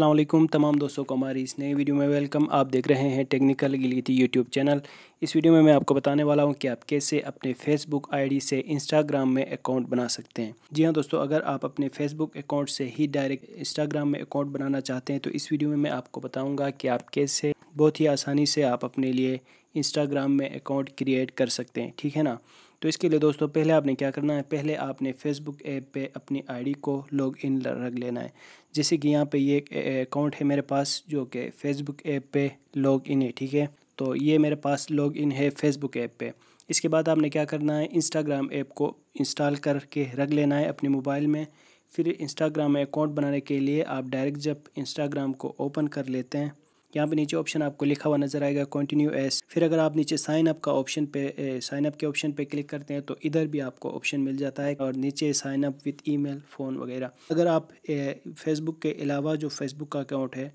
वालेकुम तमाम दोस्तों को हमारी इस नई वीडियो में वेलकम। आप देख रहे हैं टेक्निकल गिलगिती यूट्यूब चैनल। इस वीडियो में मैं आपको बताने वाला हूँ कि आप कैसे अपने फेसबुक आईडी से इंस्टाग्राम में अकाउंट बना सकते हैं। जी हाँ दोस्तों, अगर आप अपने फेसबुक अकाउंट से ही डायरेक्ट इंस्टाग्राम में अकाउंट बनाना चाहते हैं तो इस वीडियो में मैं आपको बताऊँगा कि आप कैसे बहुत ही आसानी से आप अपने लिए इंस्टाग्राम में अकाउंट क्रिएट कर सकते हैं। ठीक है ना? तो इसके लिए दोस्तों, पहले आपने क्या करना है? पहले आपने फेसबुक ऐप पे अपनी आईडी को लॉग इन रख लेना है। जैसे कि यहाँ पे ये अकाउंट है मेरे पास, जो कि फेसबुक ऐप पे लॉग इन है, ठीक है? तो ये मेरे पास लॉग इन है फेसबुक ऐप पे। इसके बाद आपने क्या करना है? इंस्टाग्राम ऐप को इंस्टॉल करके रख लेना है अपने मोबाइल में। फिर इंस्टाग्राम अकाउंट बनाने के लिए आप डायरेक्ट जब इंस्टाग्राम को ओपन कर लेते हैं यहाँ पे नीचे ऑप्शन आपको लिखा हुआ नज़र आएगा कंटिन्यू एस फिर अगर आप नीचे साइन अप का ऑप्शन पे साइन अप के ऑप्शन पे क्लिक करते हैं तो इधर भी आपको ऑप्शन मिल जाता है और नीचे sign up with email phone वगैरह। अगर आप फेसबुक के अलावा जो फेसबुक का अकाउंट है,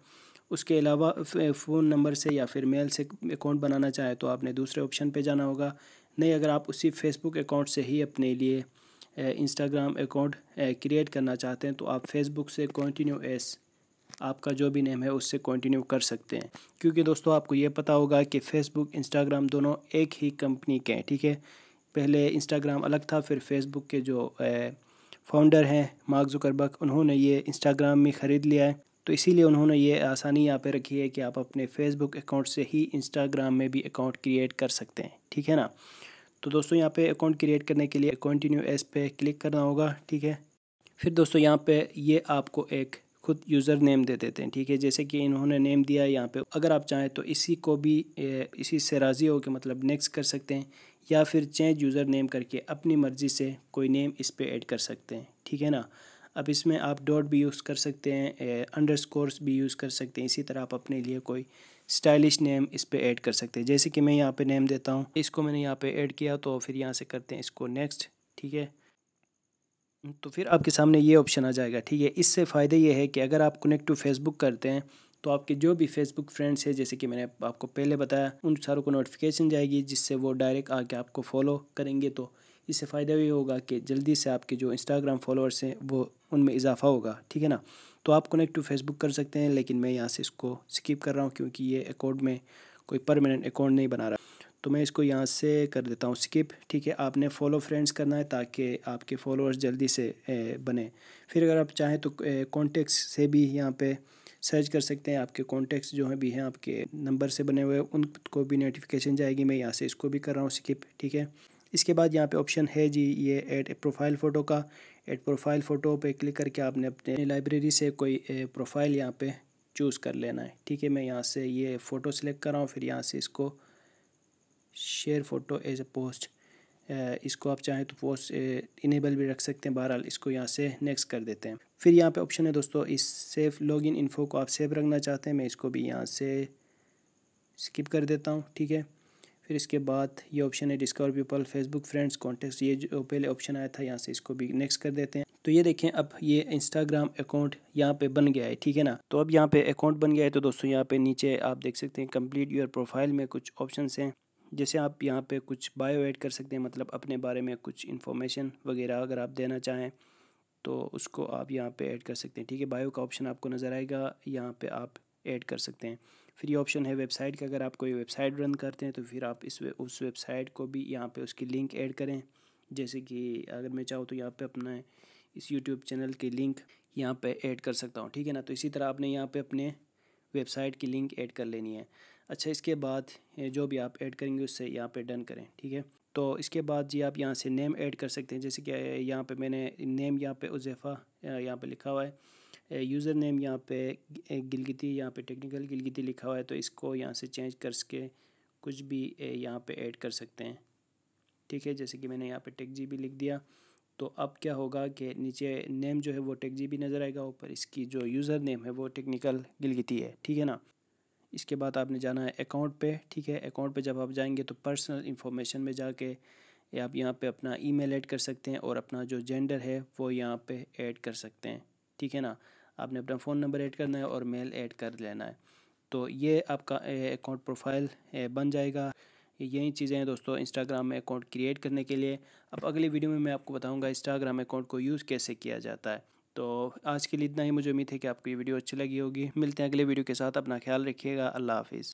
उसके अलावा फ़ोन नंबर से या फिर मेल से अकाउंट बनाना चाहे तो आपने दूसरे ऑप्शन पर जाना होगा। नहीं, अगर आप उसी फेसबुक अकाउंट से ही अपने लिए इंस्टाग्राम अकाउंट क्रिएट करना चाहते हैं तो आप फेसबुक से कंटिन्यू एस आपका जो भी नेम है उससे कंटिन्यू कर सकते हैं। क्योंकि दोस्तों, आपको ये पता होगा कि फ़ेसबुक इंस्टाग्राम दोनों एक ही कंपनी के हैं, ठीक है? पहले इंस्टाग्राम अलग था, फिर फेसबुक के जो फाउंडर हैं मार्क जुकरबर्ग उन्होंने ये इंस्टाग्राम में ख़रीद लिया है। तो इसीलिए उन्होंने ये आसानी यहाँ पे रखी है कि आप अपने फेसबुक अकाउंट से ही इंस्टाग्राम में भी अकाउंट क्रिएट कर सकते हैं, ठीक है ना? तो दोस्तों, यहाँ पे अकाउंट क्रिएट करने के लिए कंटिन्यू एस पे क्लिक करना होगा, ठीक है? फिर दोस्तों, यहाँ पे ये आपको एक खुद यूज़र नेम दे देते हैं, ठीक है? जैसे कि इन्होंने नेम दिया है यहाँ पे। अगर आप चाहें तो इसी को भी इसी से राज़ी हो के मतलब नेक्स्ट कर सकते हैं, या फिर चेंज यूज़र नेम करके अपनी मर्ज़ी से कोई नेम इस पर ऐड कर सकते हैं, ठीक है ना? अब इसमें आप डॉट भी यूज़ कर सकते हैं अंडर भी यूज़ कर सकते हैं, इसी तरह आप अपने लिए कोई स्टाइलिश नेम इस पर ऐड कर सकते हैं। जैसे कि मैं यहाँ पे नेम देता हूँ, इसको मैंने यहाँ पे ऐड किया तो फिर यहाँ से करते हैं इसको नेक्स्ट ठीक है? तो फिर आपके सामने ये ऑप्शन आ जाएगा, ठीक है? इससे फ़ायदे ये है कि अगर आप कनेक्ट टू फेसबुक करते हैं तो आपके जो भी फेसबुक फ्रेंड्स हैं, जैसे कि मैंने आपको पहले बताया, उन सारों को नोटिफिकेशन जाएगी, जिससे वो डायरेक्ट आके आपको फॉलो करेंगे। तो इससे फ़ायदा ये होगा कि जल्दी से आपके जो इंस्टाग्राम फॉलोअर्स हैं, वो उनमें इजाफा होगा, ठीक है ना? तो आप कनेक्ट टू फेसबुक कर सकते हैं, लेकिन मैं यहाँ से इसको स्किप कर रहा हूँ, क्योंकि ये अकाउंट में कोई परमानेंट अकाउंट नहीं बना रहा। तो मैं इसको यहाँ से कर देता हूँ स्किप ठीक है? आपने फॉलो फ्रेंड्स करना है ताकि आपके फॉलोअर्स जल्दी से बने। फिर अगर आप चाहें तो कॉन्टेक्ट्स से भी यहाँ पे सर्च कर सकते हैं। आपके कॉन्टेक्ट्स जो हैं भी हैं, आपके नंबर से बने हुए उनको भी नोटिफिकेशन जाएगी। मैं यहाँ से इसको भी कर रहा हूँ स्किप ठीक है? इसके बाद यहाँ पे ऑप्शन है जी, ये एड प्रोफ़ाइल फ़ोटो का। एड प्रोफ़ाइल फ़ोटो पे क्लिक करके आपने अपने लाइब्रेरी से कोई प्रोफ़ाइल यहाँ पे चूज़ कर लेना है। ठीक है? मैं यहाँ से ये फ़ोटो सेलेक्ट कर रहा हूँ, फिर यहाँ से इसको share photo as a post इसको आप चाहें तो पोस्ट इनेबल भी रख सकते हैं। बहरहाल इसको यहाँ से नेक्स्ट कर देते हैं। फिर यहाँ पे ऑप्शन है दोस्तों, इस सेव लॉगिन इन्फो को आप सेव रखना चाहते हैं। मैं इसको भी यहाँ से स्किप कर देता हूँ, ठीक है? फिर इसके बाद ये ऑप्शन है discover people Facebook friends contact ये जो पहले ऑप्शन आया था, यहाँ से इसको भी नेक्स्ट कर देते हैं। तो ये देखें, अब ये इंस्टाग्राम अकाउंट यहाँ पे बन गया है, ठीक है ना? तो अब यहाँ पे अकाउंट बन गया है। तो दोस्तों, यहाँ पे नीचे आप देख सकते हैं कंप्लीट योर प्रोफ़ाइल में कुछ ऑप्शन हैं। जैसे आप यहाँ पे कुछ बायो ऐड कर सकते हैं मतलब अपने बारे में कुछ इन्फॉर्मेशन वगैरह अगर आप देना चाहें तो उसको आप यहाँ पे ऐड कर सकते हैं। ठीक है बायो का ऑप्शन आपको नज़र आएगा यहाँ पे आप ऐड कर सकते हैं। फिर ये ऑप्शन है वेबसाइट का अगर आप कोई वेबसाइट रन करते हैं तो फिर आप इस वे, उस वेबसाइट को भी यहाँ पे उसकी लिंक ऐड करें। जैसे कि अगर मैं चाहूँ तो यहाँ पे अपना इस यूट्यूब चैनल की लिंक यहाँ पे ऐड कर सकता हूँ। ठीक है ना? तो इसी तरह आपने यहाँ पे अपने वेबसाइट की लिंक ऐड कर लेनी है। अच्छा इसके बाद जो भी आप ऐड करेंगे, उससे यहाँ पे डन करें, ठीक है? तो इसके बाद जी आप यहाँ से नेम ऐड कर सकते हैं, जैसे कि यहाँ पे मैंने नेम यहाँ पे उज़ैफ़ा यहाँ पे लिखा हुआ है यूज़र नेम यहाँ पे गिलगिती, यहाँ पे टेक्निकल गिलगिती लिखा हुआ है तो इसको यहाँ से चेंज कर सके कुछ भी यहाँ पे ऐड कर सकते हैं, ठीक है? जैसे कि मैंने यहाँ पे टेक जी भी लिख दिया तो अब क्या होगा कि नीचे नेम जो है वो टेक जी भी नज़र आएगा, ऊपर इसकी जो यूज़र नेम है वो टेक्निकल गिलगिती है, ठीक है ना? इसके बाद आपने जाना है अकाउंट पे, ठीक है? अकाउंट पे जब आप जाएँगे तो पर्सनल इन्फॉर्मेशन में जाके आप यहाँ पे अपना ईमेल ऐड कर सकते हैं और अपना जो जेंडर है वो यहाँ पे ऐड कर सकते हैं, ठीक है ना? आपने अपना फ़ोन नंबर ऐड करना है और मेल ऐड कर लेना है। तो ये आपका अकाउंट प्रोफ़ाइल बन जाएगा। यही चीज़ें हैं दोस्तों इंस्टाग्राम में अकाउंट क्रिएट करने के लिए। अब अगली वीडियो में मैं आपको बताऊँगा इंस्टाग्राम अकाउंट को यूज़ कैसे किया जाता है। तो आज के लिए इतना ही। मुझे उम्मीद है कि आपको ये वीडियो अच्छी लगी होगी। मिलते हैं अगले वीडियो के साथ। अपना ख्याल रखिएगा। अल्लाह हाफिज़।